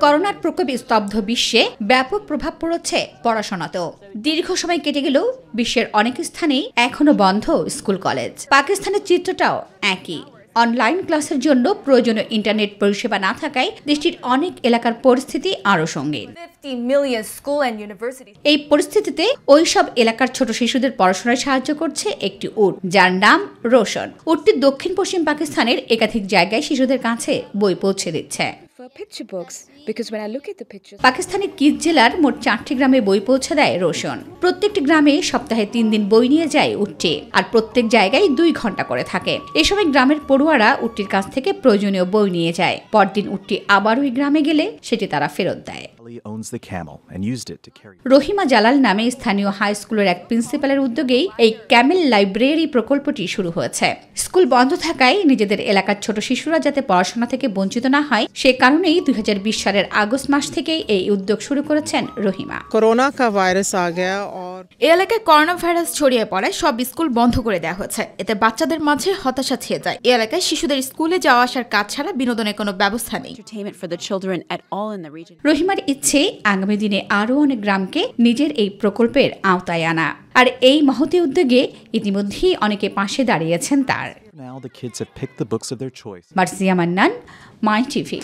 করোনার প্রকোপে স্তব্ধ বিশ্বে ব্যাপক প্রভাব পড়েছে পড়াশোনাতেও। দীর্ঘ সময় কেটে গেলেও বিশ্বের অনেক স্থানেই এখনও বন্ধ স্কুল কলেজ। পাকিস্তানের চিত্রটাও একই। অনলাইন ক্লাসের জন্য প্রয়োজনীয় ইন্টারনেট পরিষেবা না থাকায় দেশটির অনেক এলাকার পরিস্থিতি আরও সঙ্গীন। 50 million school and university এই পরিস্থিতিতে ওই সব এলাকার ছোট শিশুদের পড়াশোনায় সাহায্য করছে একটি উট যার নাম রোশন। উটটি দক্ষিণ পশ্চিম পাকিস্তানের একাধিক জায়গায় শিশুদের কাছে বই পৌঁছে দিচ্ছে। Picture books because when I look at the pictures, পাকিস্তানের কিজ জেলার মোট চারটি গ্রামে বই পৌঁছে দেয় রোশন। প্রত্যেকটি গ্রামে সপ্তাহে তিন দিন বই নিয়ে যায় উটটি আর প্রত্যেক জায়গায় দুই ঘণ্টা করে থাকে। এসময় সময় গ্রামের পড়ুয়ারা উঠটির কাছ থেকে প্রয়োজনীয় বই নিয়ে যায়। পরদিন উঠটি আবার ওই গ্রামে গেলে সেটি তারা ফেরত দেয়। রহিমা জালাল নামে স্থানীয় হাই স্কুলের এক প্রিন্সিপালের উদ্যোগেই এই ক্যামেল লাইব্রেরি প্রকল্পটি শুরু হয়েছে। স্কুল বন্ধ থাকায় নিজেদের এলাকার ছোট শিশুরা যাতে পড়াশোনা থেকে বঞ্চিত না হয় সে কারণেই দুই সালের আগস্ট মাস থেকেই এই উদ্যোগ শুরু করেছেন রহিমা। করোনা ভাইরাস এ এলাকায় করোনা ভাইরাস ছড়িয়ে পড়ে সব স্কুল বন্ধ করে দেওয়া হয়েছে। এতে বাচ্চাদের মাঝে হতাশা ছেয়ে যায়। এ এলাকায় শিশুদের স্কুলে যাওয়া আসার কাজ ছাড়া বিনোদনের কোনো ব্যবস্থা নেই। রহিমার ইচ্ছে আগামী দিনে আরও অনেক গ্রামকে নিজের এই প্রকল্পের আওতায় আনা। আর এই মহতি উদ্যোগে ইতিমধ্যেই অনেকে পাশে দাঁড়িয়েছেন তার. Marsia Mannan my TV.